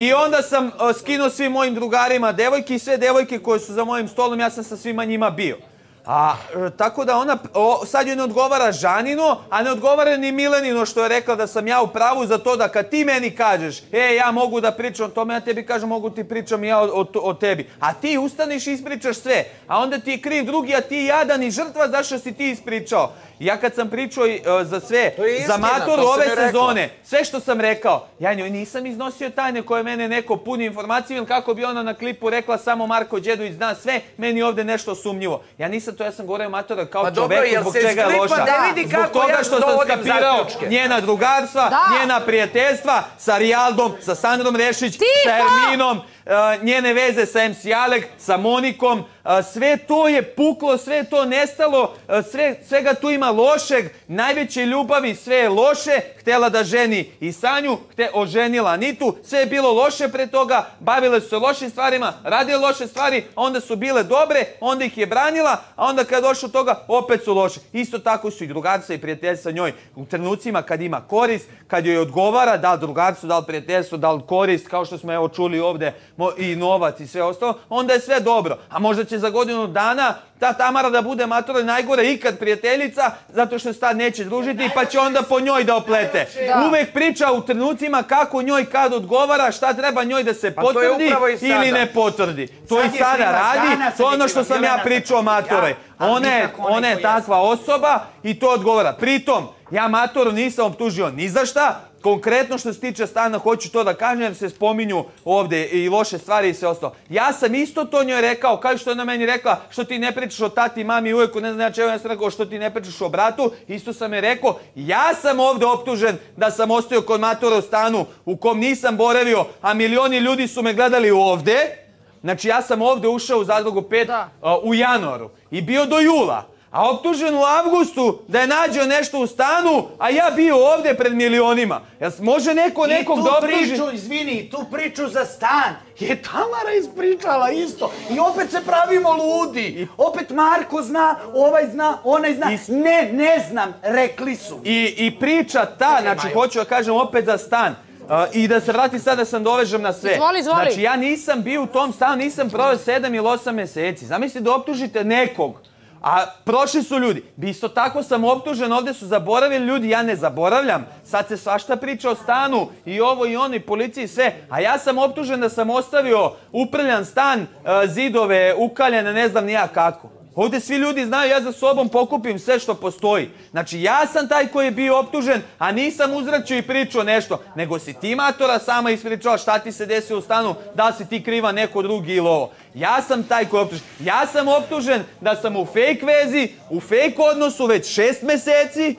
I onda sam eh, skinuo svim mojim drugarima devojke i sve devojke koje su za mojim stolom, ja sam sa svima njima bio. A, e, tako da ona, o, sad joj ne odgovara Žanino, a ne odgovara ni Milenino što je rekla da sam ja u pravu za to da kad ti meni kažeš, e, ja mogu da pričam o tome, ja tebi kažem, mogu ti pričam ja o, o, o tebi. A ti ustaniš i ispričaš sve, a onda ti je kriv drugi, a ti jadan i žrtva zašto si ti ispričao. Ja kad sam pričao uh, za sve, istina, za matoru ove sezone, rekla. sve što sam rekao, ja njoj nisam iznosio tajne koje mene neko puni informacije, ili kako bi ona na klipu rekla samo Marko Đedović zna sve, meni ovde nešto sumnjivo. Ja nisam to, ja sam govorio matora kao pa čoveku, zbog čega je loša. Da vidi zbog toga ja što sam skapirao njena drugarstva, da. njena prijateljstva sa Rijaldom, sa Sandrom Rešić, Tiho! sa Erminom, Eh, njene veze sa MC Alek, sa Monikom, eh, sve to je puklo, sve to nestalo, eh, sve, svega tu ima lošeg, najveće ljubavi, sve je loše, htjela da ženi i Sanju, hte, oženila Nitu, sve je bilo loše pre toga, bavile su se lošim stvarima, radile loše stvari, onda su bile dobre, onda ih je branila, a onda kad je došlo toga, opet su loše. Isto tako su i drugarca i prijateljstva njoj u trenucima kad ima korist, kad joj odgovara, da li drugarcu, da li prijateljstvo, da li korist, kao što smo evo čuli ovde, i novac i sve ostalo, onda je sve dobro. A možda će za godinu dana ta Tamara da bude matora najgore ikad prijateljica, zato što se tad neće družiti, pa će onda po njoj da oplete. Da. Uvek priča u trenucima kako njoj kad odgovara, šta treba njoj da se pa potvrdi ili ne potvrdi. To i sada radi, to je ono što sam ja pričao matore. Ona je, ona je takva osoba i to odgovara. Pritom, ja matoru nisam optužio ni za šta, konkretno što se tiče stana, hoću to da kažem, jer se spominju ovde i loše stvari i sve ostalo. Ja sam isto to njoj rekao, kao što je na meni rekla, što ti ne pričaš o tati, mami, uvijek, ne znam čemu, ja sam rekao što ti ne pričaš o bratu, isto sam je rekao, ja sam ovde optužen da sam ostao kod matora u stanu u kom nisam boravio, a milioni ljudi su me gledali ovde, znači ja sam ovde ušao u zadrugu 5 uh, u januaru. I bio do jula a optužen u avgustu da je nađeo nešto u stanu, a ja bio ovde pred milionima. Jel može neko nekog da optuži? I tu priču, izvini, tu priču za stan je Tamara ispričala isto. I opet se pravimo ludi. Opet Marko zna, ovaj zna, onaj zna. Ne, ne znam, rekli su. I, i priča ta, znači hoću da kažem opet za stan. Uh, I da se vrati sada sam dovežem na sve. Izvoli, izvoli. Znači ja nisam bio u tom stanu, nisam proveo sedam ili osam meseci. Zamislite da optužite nekog A prošli su ljudi. Bi isto tako sam optužen, ovdje su zaboravili ljudi, ja ne zaboravljam. Sad se svašta priča o stanu i ovo i ono i policiji i sve. A ja sam optužen da sam ostavio uprljan stan, e, zidove, ukaljene, ne znam nija kako. Ovdje svi ljudi znaju, ja za sobom pokupim sve što postoji. Znači, ja sam taj koji je bio optužen, a nisam uzračio i pričao nešto. Nego si ti matora sama ispričala šta ti se desio u stanu, da si ti kriva neko drugi ili ovo. Ja sam taj koji je optužen. Ja sam optužen da sam u fake vezi, u fake odnosu već šest meseci,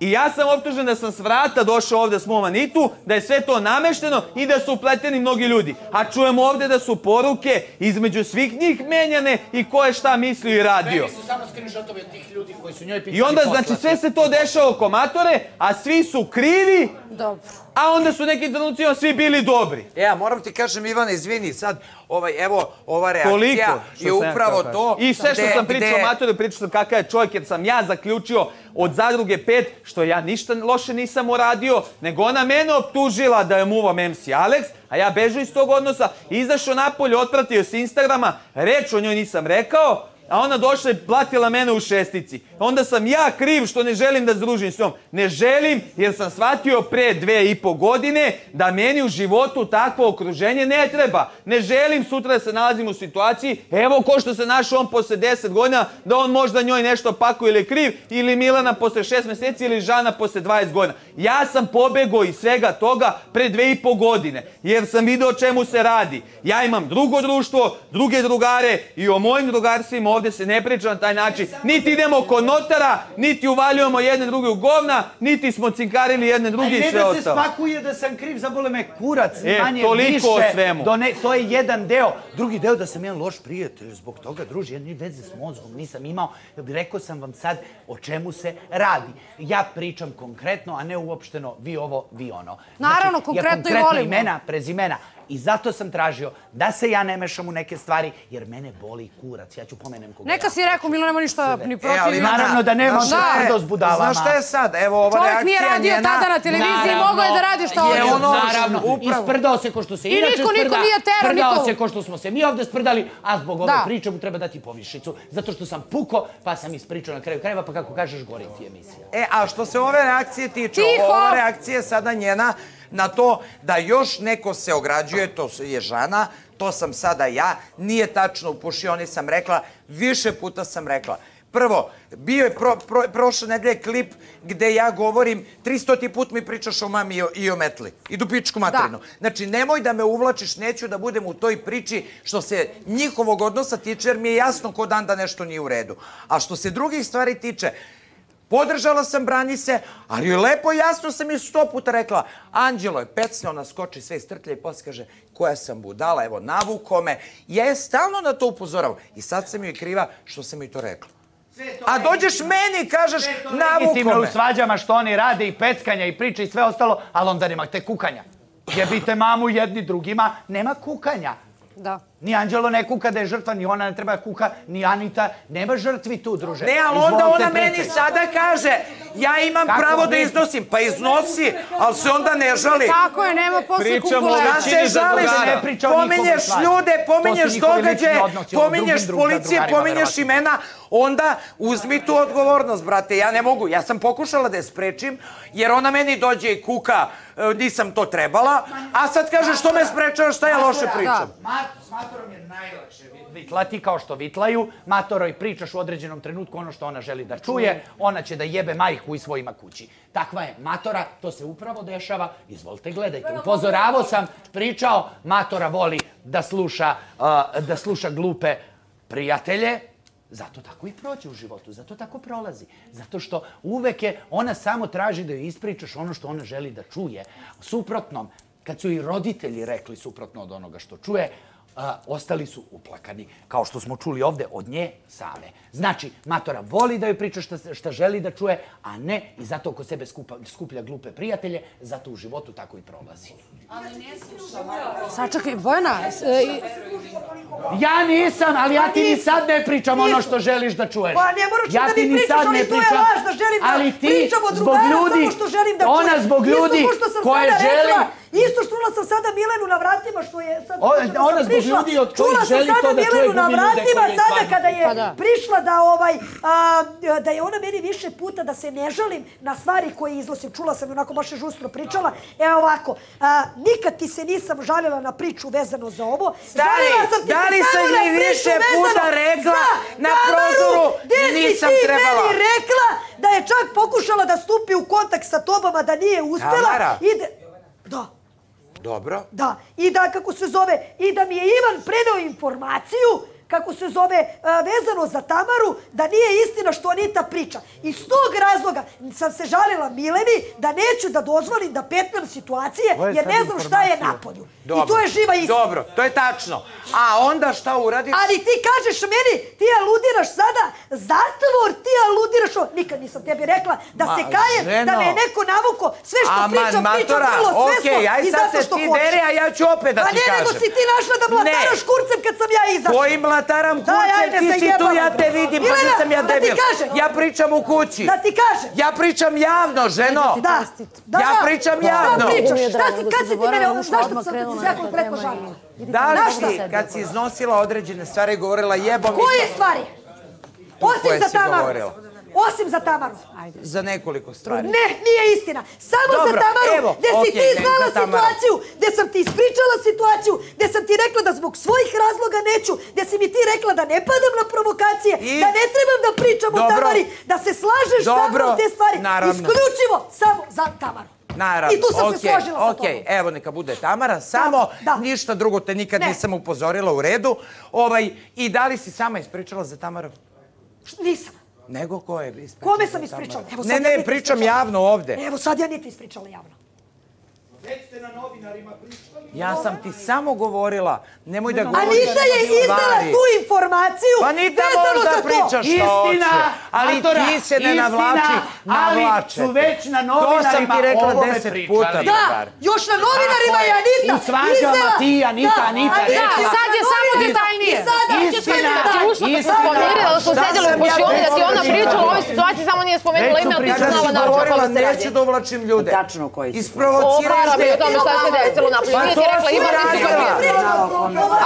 I ja sam optužen da sam s vrata došao ovdje s mom Anitu, da je sve to namešteno i da su upleteni mnogi ljudi. A čujemo ovdje da su poruke između svih njih menjane i ko je šta mislio i radio. Meni su samo screenshotovi od tih ljudi koji su njoj pisali I onda, znači, sve se to dešava oko matore, a svi su krivi. Dobro a onda su neki trenucima svi bili dobri. E, ja moram ti kažem, Ivane, izvini, sad, ovaj, evo, ova reakcija je upravo to. I sve što sam pričao Matoru, pričao sam kakav je čovjek, jer sam ja zaključio od zadruge 5, što ja ništa loše nisam uradio, nego ona mene optužila da je muvam MC Alex, a ja bežu iz tog odnosa, izašao napolje, otpratio s Instagrama, reč o njoj nisam rekao, a ona došla i platila mene u šestici. Onda sam ja kriv što ne želim da združim s njom. Ne želim jer sam shvatio pre dve i po godine da meni u životu takvo okruženje ne treba. Ne želim sutra da se nalazim u situaciji, evo ko što se našao on posle deset godina, da on možda njoj nešto pakuje ili kriv, ili Milana posle šest meseci, ili Žana posle 20 godina. Ja sam pobegao iz svega toga pre dve i po godine, jer sam video čemu se radi. Ja imam drugo društvo, druge drugare i o mojim drugarstvima ovdje se ne priča na taj način. Niti idemo kod notara, niti uvaljujemo jedne druge u govna, niti smo cinkarili jedne druge i sve ostalo. A ne da se spakuje da sam kriv, zabole me kurac, e, manje toliko više. O svemu. Do ne, to je jedan deo. Drugi deo da sam jedan loš prijatelj, zbog toga, druži, jedni veze s mozgom nisam imao. Rekao sam vam sad o čemu se radi. Ja pričam konkretno, a ne uopšteno vi ovo, vi ono. Naravno, znači, konkretno, ja konkretno i volimo. imena, prezimena I zato sam tražio da se ja ne mešam u neke stvari, jer mene boli kurac. Ja ću pomenem koga Neka si rekao, Milo, nema ništa ni protiv. E, ali naravno da nema što s budalama. Znaš šta je sad? Evo, ova Čovjek reakcija nije radio njena... tada na televiziji, mogao je da radi što je ono, naravno, upravo. isprdao se ko što se I inače niko, niko sprda. nije terao Sprdao nikoga. se ko što smo se mi ovdje sprdali, a zbog ove priče mu treba dati povišicu. Zato što sam puko, pa sam ispričao na kraju krajeva, pa kako kažeš, gori ti emisija. E, a što se ove reakcije tiče, ova reakcija je sada njena na to da još neko se ograđuje, to je žena, to sam sada ja, nije tačno u pušioni sam rekla, više puta sam rekla. Prvo, bio je pro, pro, prošle nedelje klip gde ja govorim 300 put mi pričaš o mami i o, i o metli. Idu pičku materinu. Znači, nemoj da me uvlačiš, neću da budem u toj priči što se njihovog odnosa tiče, jer mi je jasno ko dan da nešto nije u redu. A što se drugih stvari tiče, Podržala sam Branise, ali joj lepo jasno sam je sto puta rekla. Anđelo je pecno, ona skoči sve istrtlja i posle kaže koja sam budala, evo navuko me. Ja je stalno na to upozoravam. I sad sam joj kriva što sam joj to rekla. A dođeš meni i kažeš navuko Legitimno u me. svađama što oni rade i peckanja i priče i sve ostalo, ali onda nemate kukanja. Jebite mamu jedni drugima, nema kukanja. Da. Ni Anđelo ne kuka da je žrtva, ni ona ne treba da kuka, ni Anita. Nema žrtvi tu, druže. Ne, ali onda Izvolite, ona meni sada kaže, ja imam Kako pravo da vi? iznosim. Pa iznosi, ali se onda ne žali. Tako je, nema posle Da većini se žališ, pominješ ljude, pominješ događaje, pominješ policije, pominješ imena, onda uzmi tu odgovornost, brate. Ja ne mogu, ja sam pokušala da je sprečim, jer ona meni dođe i kuka, e, nisam to trebala, a sad kaže što me sprečava, šta ja loše pričam. S Matorom je najlakše vitlati kao što vitlaju. Matoroj pričaš u određenom trenutku ono što ona želi da čuje. Ona će da jebe majku i svojima kući. Takva je Matora, to se upravo dešava. Izvolite, gledajte. Upozoravao sam, pričao, Matora voli da sluša, uh, da sluša glupe prijatelje. Zato tako i prođe u životu, zato tako prolazi. Zato što uvek je, ona samo traži da joj ispričaš ono što ona želi da čuje. Suprotnom, kad su i roditelji rekli suprotno od onoga što čuje, a, ostali su uplakani, kao što smo čuli ovde od nje same. Znači, Matora voli da joj priča šta, šta želi da čuje, a ne i zato oko sebe skupa, skuplja glupe prijatelje, zato u životu tako i prolazi. Sačekaj, Bojana, e, i- Ja nisam, ali ja ti ni sad ne pričam ono što želiš da čuješ. Pa ne moraš ja da ti mi ni pričaš, sad ali to je laž, da želim da ali ti pričam od drugara ljudi, samo što želim da ona čujem. zbog ljudi koje sada želi, rekla, isto što čula sam sada Milenu na vratima, što je sad... Ona zbog ljudi od kojih sam želi to da čuje, Milenu na gubi ljude vratima, koji sada kada je Pa da. prišla da ovaj, a, da je ona meni više puta da se ne žalim na stvari koje iznosim. Čula sam je onako baš je žustro pričala. Evo ovako, a, nikad ti se nisam žalila na priču vezano za ovo. Stari, sam da li sam mi više puta rekla na prozoru, nisam ti trebala. meni rekla da je čak pokušala da stupi u kontakt sa tobom, a da nije uspela. Tamara. Ide... Da. Dobro. Da, i da, kako se zove, i da mi je Ivan predao informaciju, kako se zove, e, vezano za Tamaru, da nije istina što Anita priča. Iz tog razloga sam se žalila Mileni da neću da dozvolim da petnam situacije, Ovo je jer sad ne znam šta je napolju. Dobro. I to je živa istina. Dobro, to je tačno. A onda šta uradiš? Ali ti kažeš meni, ti aludiraš sada, zatvor, ti aludiraš o... Nikad nisam tebi rekla da Ma, se kajem, da me je neko navuko, sve što Aman, pričam, pričam vrlo svesno okej, aj i sad zato se što ti hoćeš. dere, a ja ću opet da Pa ti ne, nego kažem. si ti našla da mlataraš Ne. kurcem kad sam ja izašla. Koji Kurcem, ajde, ti se si tu, ja te vidim, pa nisam ja da ti debil. Ja pričam u kući. Da ti kažem. Ja pričam javno, ženo. Da, Ja pričam javno. pričaš? Šta si, da kad si ti mene, zašto sam ti temu žalila? i- Da li si, šta? kad si iznosila određene stvari, govorila jebom Koje stvari? Osim koje za govorila? Osim za Tamaru. Za nekoliko stvari. Ne, nije istina. Samo Dobro, za Tamaru, evo, gde si okej, ti znala situaciju, gde sam ti ispričala situaciju, gde sam ti rekla da zbog svojih razloga neću, gde si mi ti rekla da ne padam na provokacije, I? da ne trebam da pričam o Dobro. Tamari, da se slažeš sa Dobro, mnom te stvari. naravno. Isključivo samo za Tamaru. Naravno, I tu sam se okej, složila sa okej, tobom. evo neka bude Tamara, samo da. ništa drugo te nikad Ne. nisam upozorila u redu. Ovaj, I da li si sama ispričala za Tamaru? Nisam. Nego ko je ispričala Kome sam ispričala? Evo, sad Ne, ja ne, niti pričam javno ovde. Evo sad ja niti ispričala javno. Već ste na novinarima pričali. Ja sam ti samo govorila, nemoj da govoriš Anita je izdala tu informaciju Pa Anita vezano može da priča šta Istina, hoće, ali Antora, ti se ne istina, navlači, ali navlačete. su već na To sam novinarima ti rekla ovome deset puta, Da, još na novinarima je. Anita U svađama izdala- ti, Anita, Da, Anita. Da, sad je samo novinarima. detaljnije. I sada će Istina, sad detaljnije. Ušla kad se Istina. spomenula da su Šta sedjeli u kušioni, da ti ona pričala o ovoj situaciji, samo nije spomenula ime, ali ti znala si na o čemu se radi. neću da uvlačim ljude. Tačno koji si. O Isprovociraš parama i o tome šta se desilo napolje. Nije ti rekla, ima ti.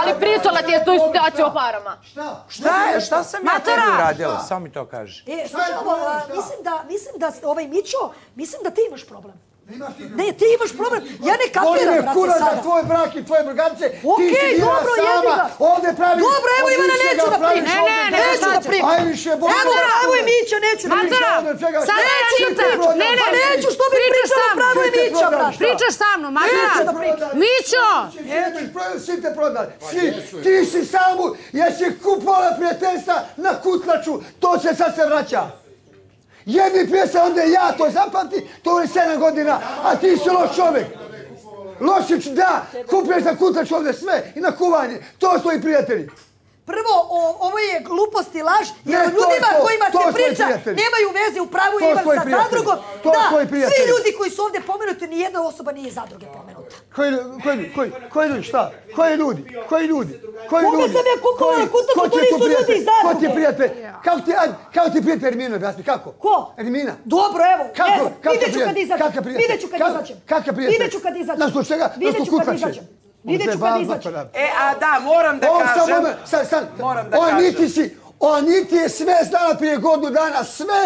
Ali pričala ti je tu situaciju o parama. Šta je, šta sam ja tebi uradila? Samo mi to kaži. E, slušaj ovo, a, mislim da, mislim da, ovaj Mićo, mislim da ti imaš problem. Ne, ti imaš problem. Ja ne kapiram, Boli me brate, kura za sada. tvoj brak i tvoje brugance. Ti Okej, bila dobro, jebi sama. ga. Ovdje pravi... Dobro, evo Ivana, neću da pričam. Ne, ne, ne, Neću da pričam. Aj više, boli. Evo, evo i Mićo, neću da čega- Sad Neću te- prodati. ne, ne, Pa neću, što bi pričala sam. pravo je prodali, brate. Pričaš sa mnom, pričam. Mićo! Svi te prodali. Svi. Ti si samu, jer si kupovala prijateljstva na kutlaču. To se sad se vraća. Jedni pjesa, onda ja to zapamti, to je 7 godina, a ti si loš čovjek. Lošić, da, kupuješ na kutlaču ovdje sve i na kuvanje. To su tvoji prijatelji. Prvo, o, ovo je glupost i laž, jer Ne, o ljudima to, kojima to se priča nemaju veze u pravu Ivan tvoji sa zadrugom. To Da, svi ljudi koji su ovdje pomenuti, ni jedna osoba nije iz zadruge pomenuta. Koji, koji, koji, koji ljudi, šta? Koji ljudi? Koji ljudi? Koji ljudi? sam ja kupovala Koji- kutlaču, ko to ti je nisu tu ljudi iz zadruge. Ko ti je prijatelj? Kako ti, aj, kako ti prijatelj Ermina, objasni, kako? Ko? Ermina. Dobro, evo, Kako? ne znam, Kako vidjet ću kad izađem. Kakav prijatelj? Vidjet ću kad Kako- izađem. kakav prijatelj? Vidjet ću kad izađem. Na osnovu čega? Na kutlače? izađem. Vidjet ću kad izađem. pa. E, a da, moram da kažem... samo, sad, sad, Moram da kažem. niti si, on niti je sve znala prije godinu dana, sve.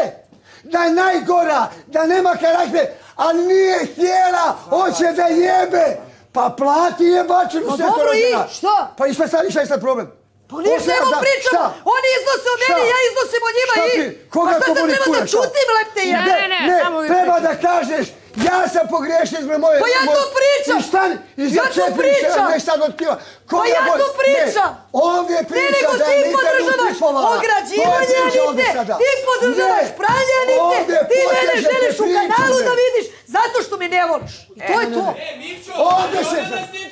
Da je najgora, da nema karakter, ali nije htjela, hoće da jebe. Pa plati jebačinu Pa sve dobro, i šta? Pa i šta sad, i šta je sad problem? Pa ništa, evo da- pričam, šta? oni iznose o meni, Šta? ja iznosim o njima Šta i... ti? Koga pa šta to sad boli treba da šta? čutim, lepte je? Ne, ne, ne, ne, samo vi treba da kažeš, ja sam pogriješio izme moje... Pa ja to pričam. I stani, i za Ja to četiri pričam. ne sad otkriva. Pa ja to pričam. Ne, ovdje priča nego da ti je Anita podržavaš utipovala. ograđivanje ovdje Anite, ti podržavaš pranje Anite, ovdje ti mene želiš u kanalu da vidiš, zato što me ne voliš. I to je to. Ovdje se...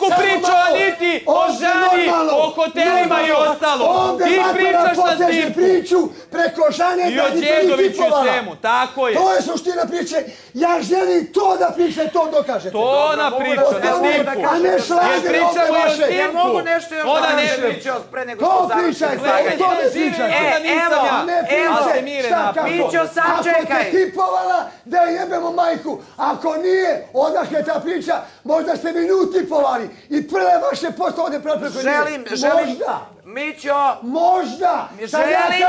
Ko priča o Aniti, o žani, o hotelima i ostalo. Ovdje Ti Matera pričaš na poteže stipu. priču preko žane I da o Anita Đedoviću i utipovala. svemu, tako je. To je suština priče. Ja želim to da priča i to dokažete. To ona priča na stipu. A ne Jer šlagere pričamo ovdje i o vaše. Ja mogu nešto još da ne kažem priča. pre nego To što završim pričajte, izlaganje. to ne pričajte. onda nisam evo, evo, šta na kako? Mićo, sad Ako čekaj. te tipovala da je jebemo majku, ako nije, odakle ta priča, možda ste mi nju tipovali i prve vaše posto ovdje preko nje. Želim, želim... Možda, Mićo, možda. Želim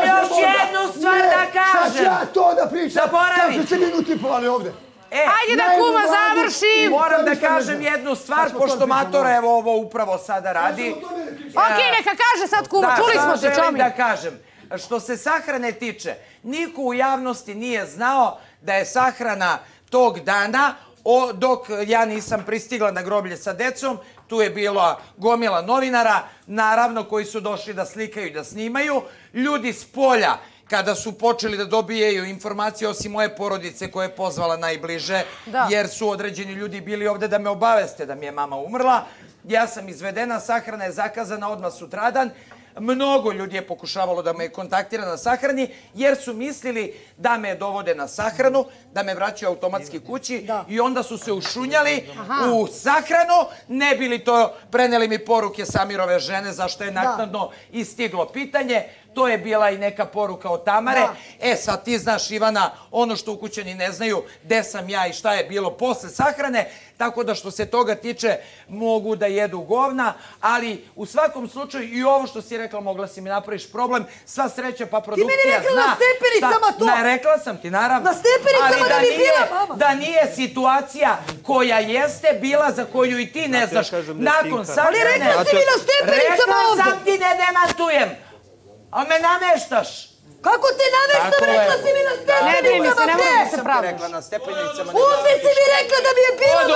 još možda. Jednu stvar Ne, da kažem. Sad ću ja to da pričam. Zaboravi. Kako ste mi nju tipovali ovdje. e, Ajde da kuma vladu. završi. moram da kažem jednu stvar, pošto Matora evo ovo upravo sada radi. Okej, neka kaže sad kuma, Da, čuli šta smo te, želim čomi. da kažem. Što se sahrane tiče, niko u javnosti nije znao da je sahrana tog dana, o, dok ja nisam pristigla na groblje sa decom, tu je bila gomila novinara, naravno koji su došli da slikaju i da snimaju. Ljudi s polja, kada su počeli da dobijaju informacije osim moje porodice koje je pozvala najbliže, Da. jer su određeni ljudi bili ovde da me obaveste da mi je mama umrla. Ja sam izvedena, sahrana je zakazana odmah sutradan. Mnogo ljudi je pokušavalo da me kontaktira na sahrani, jer su mislili da me dovode na sahranu, da me vraćaju automatski kući i onda su se ušunjali u sahranu, ne bili to preneli mi poruke Samirove žene, zašto je naknadno i stiglo pitanje. To je bila i neka poruka od Tamare. E, sad ti znaš, Ivana, ono što ukućani ne znaju, gde sam ja i šta je bilo posle sahrane, tako da što se toga tiče, mogu da jedu govna, ali u svakom slučaju i ovo što si rekla, mogla si mi napraviš problem, sva sreća pa produkcija rekla zna. na stepenicama to. Ne, rekla sam ti, naravno. Na stepenicama Ali da bi nije- bila mama. Da nije situacija koja jeste bila, za koju i ti ne znaš, da nakon sahrane... Ali rekla si mi na stepenicama Rekla ovdje. sam ti ne demantujem. A me nameštaš. Kako te nameštam, rekla si mi na Ne brini se, stepenicama, ne bre? da se pravdaš. rekla na stepenicama. Ovdje si mi rekla da mi je bila i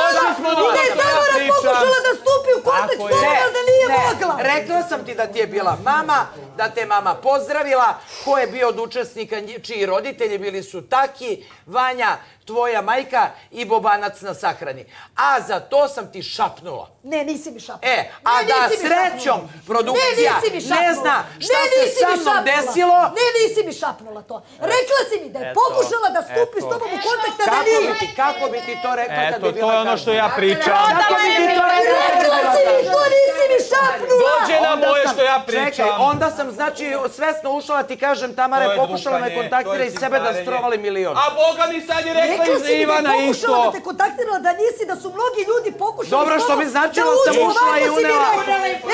da je toga, Tamara pokušala da stupi u kontakt s tobom, ali da nije mogla. Rekla sam ti da ti je bila mama, da te mama pozdravila, ko je bio od učesnika, čiji roditelji bili su Taki, Vanja, tvoja majka i Bobanac na sahrani. A za to sam ti šapnula. Ne, nisi mi šapnula. E, a Ne, da srećom šapnula. produkcija Ne, nisi mi ne šapnula. zna šta Ne, se sa mnom šapnula. desilo. Ne, nisi mi šapnula to. Rekla si mi da je Eto, pokušala da stupi s eto. tobom u kontakt, a da Kako nije. bi ti, kako bi ti to rekla kad bi Eto, bila to je ono što ja pričam. Kako bi ti to rekla? Rekla si mi to, nisi mi šapnula. Dođe na moje što ja Čekaj, pričam. onda sam, znači, svesno ušla ti kažem, Tamara je pokušala me kontaktira i sebe da strovali milion. A Boga mi sad je rekla Rekla si mi da je pokušala da te kontaktirala, da nisi, da su mnogi ljudi pokušali Dobro, što bi značilo da sam ušla ovako i si mi unela.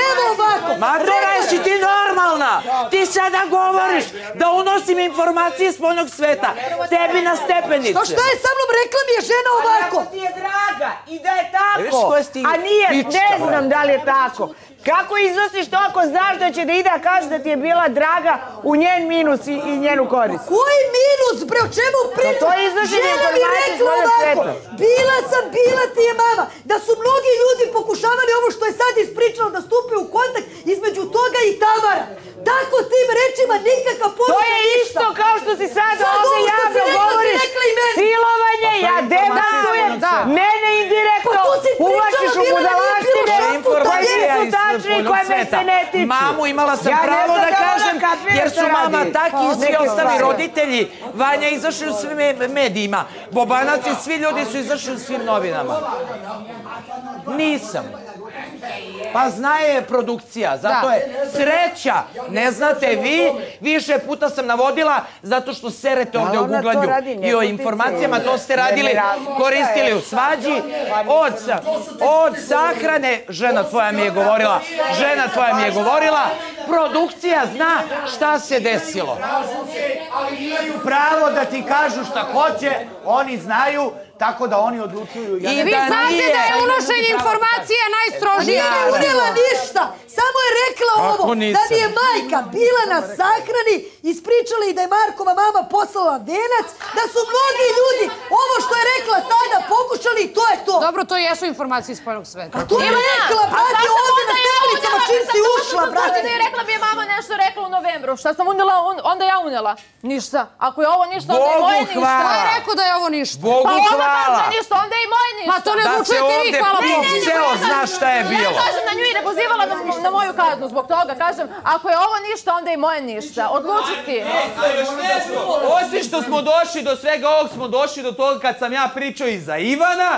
Evo ovako. Matora, Rekla- jesi ti normalna? Ti sada govoriš da unosim informacije s monog sveta. Tebi na stepenice. To šta je sa mnom rekla mi je žena ovako? Ako ti je draga i da je tako, a nije, ne znam da li je tako. Kako iznosiš to ako znaš da će da ide, a kaže da ti je bila draga u njen minus i, i njenu korist? Koji minus, bre, o čemu pričam? Pa to je Žena mi informacije s rekla moga ovako, sveta. bila sam, bila ti je mama, da su mnogi ljudi pokušavali ovo što je sad ispričala da stupe u kontakt između toga i Tamara. Tako tim rečima nikakva To poruka je ništa. isto kao što si sad Sad ovdje ovo što si javno rekla, si govoriš. rekla i meni. Silovanje, ja demantujem, Da. mene indirektno Pa to si pričala, uvlačiš u bila je budalaštine bilo koje informacija spoljnog koje me se ne tiču. Mamu imala sam Ja pravo da kažem, jer su mama taki i svi ostali roditelji. Vanja izašli u svim me- medijima. Bobanac i svi ljudi su izašli u svim novinama. Nisam. Pa zna je produkcija, zato Da. je sreća. Ne znate vi, više puta sam navodila zato što serete ovdje guglanju radi, i o informacijama, to ste radili, koristili u svađi. Od, sa- od sahrane, žena tvoja mi je govorila, žena tvoja mi je govorila, produkcija zna šta se desilo. Ali imaju pravo da ti kažu šta hoće, oni znaju, tako da oni odlučuju. Ja I ne Vi da znate da je unošenje informacije najstrožije. Nije unijela ništa, samo je rekla ovo, nisam? da mi je majka bila na sahrani, ispričala i da je Markova mama poslala venac, da su mnogi ljudi ovo što je rekla sada pokušali i to je to. Dobro, to jesu informacije iz pojnog sveta. To je rekla, brate, ovdje na stepenicama čim si ušla, brate. Da je rekla bi je mama nešto rekla u novembru. Šta sam unela, un- onda ja unela. Ništa. Ako je ovo ništa, onda je Bogu moje ništa. hvala. Ko je rekao da je ovo ništa? Bogu Pa ona kaže hvala. da je ništa, onda i moje ništa. Ma to ne Da se odlučujete vi, ovdje hvala Bogu. puk ceo zna šta je bilo. Ja kažem na nju i ne pozivala na, na moju kaznu zbog toga. Kažem, ako je ovo ništa, onda i moje ništa. Odluči ti. Osim što smo došli do svega ovog, smo došli do toga kad sam ja pričao i za Ivana,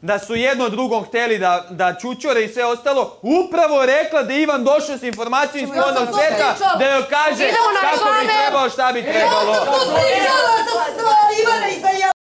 da su jedno drugom hteli da, da čučore i sve ostalo, upravo rekla da Ivan došao s informacijom iz to sveta, da joj kaže kako bi trebao, šta bi Ja trebalo. sam to pričala za, za Ivana i